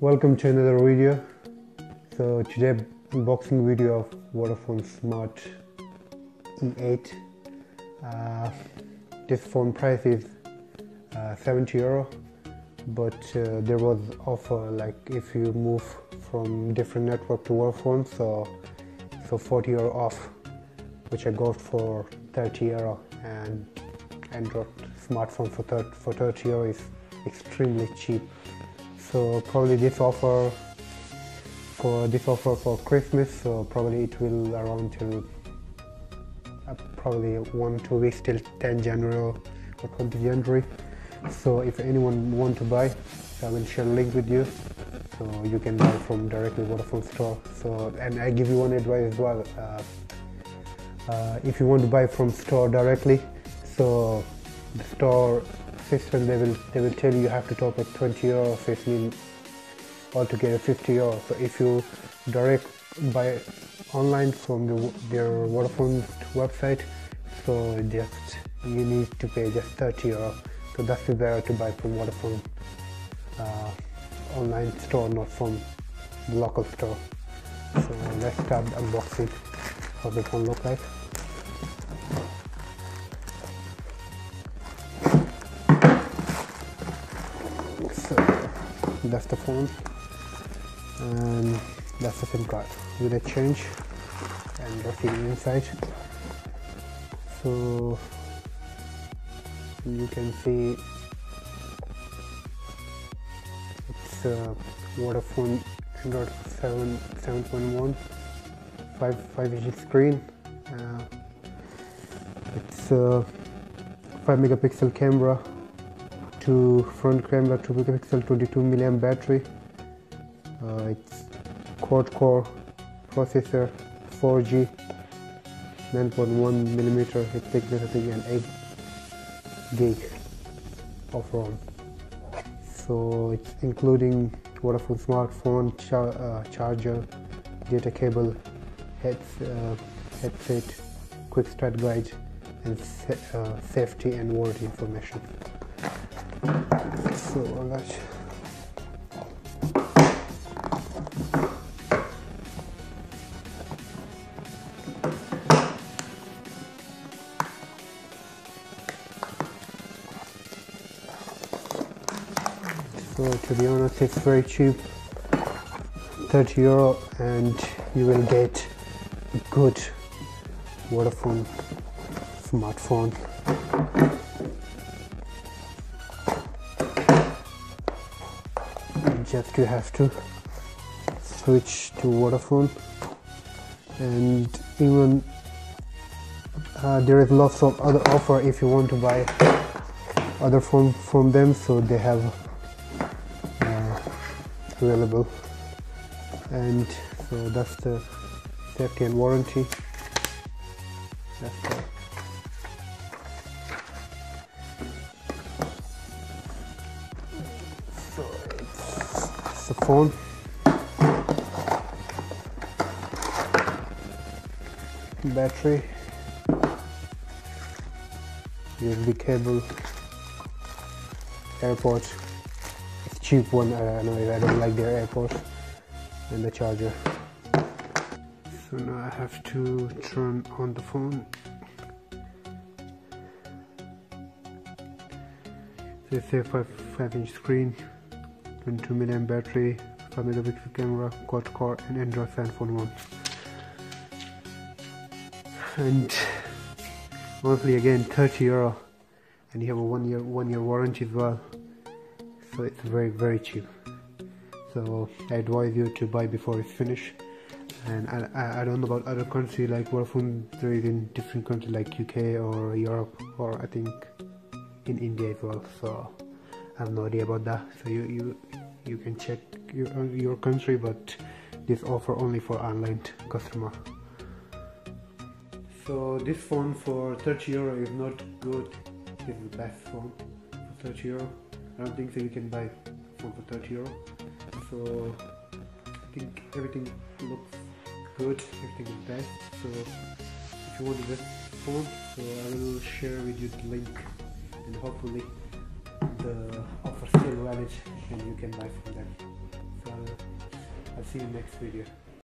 welcome to another video. So today unboxing video of Vodafone Smart E8 uh, this phone price is uh, 70 euro but uh, there was offer like if you move from different network to Vodafone so so 40 euro off which I got for 30 euro. And Android smartphone for 30, for 30 euro is extremely cheap so probably this offer for this offer for Christmas so probably it will around till uh, probably one two weeks till 10 January or 20 January. So if anyone want to buy I will share link with you. So you can buy from directly Vodafone store. So and I give you one advice as well uh, uh, if you want to buy from store directly so the store system they will they will tell you you have to top up 20 euro so it means altogether 50 euro so. If you direct buy online from the, their Vodafone website so just you need to pay just 30 euro so that's the better to buy from Vodafone uh, online store not from the local store. So let's start unboxing how the phone look like so that's the phone and that's the SIM card with a change and the feeling inside. So you can see it's a Vodafone Android 7 7.1 5 5 inch screen. Uh, it's a 5 megapixel camera to front camera 2 megapixel 22 milliamp battery. Uh, it's quad core processor 4G 9.1 millimeter thickness I think and 8 gig of ROM. So it's including Vodafone smartphone char uh, charger data cable heads, uh, headset quick start guide and uh, safety and warranty information so to be honest it's very cheap. 30 euro and you will get a good Vodafone smartphone just you have to switch to Vodafone. And even uh, there is lots of other offer if you want to buy other phone from them so they have uh, available. And so that's the safety and warranty. That's the phone battery. USB cable. Airport. It's cheap one uh, I know I don't like their airport and the charger. So now I have to turn on the phone. So it's a 5, 5 inch screen 22 milliamp battery 5 megapixel camera quad core and Android Zenfone 1 and monthly again 30 euro. And you have a one year one year warranty as well. So it's very very cheap. So I advise you to buy before it's finished. And I, I don't know about other countries like Vodafone there is in different countries like UK or Europe or I think in India as well so. I have no idea about that. So you you you can check your, your country but this offer only for online customer. So this phone for 30 euro is not good. It's the best phone for 30 euro. I don't think so you can buy phone for 30 euro. So I think everything looks good. Everything is best. So if you want the best phone so I will share with you the link. And hopefully the offer still valid and you can buy from them. So I'll see you next video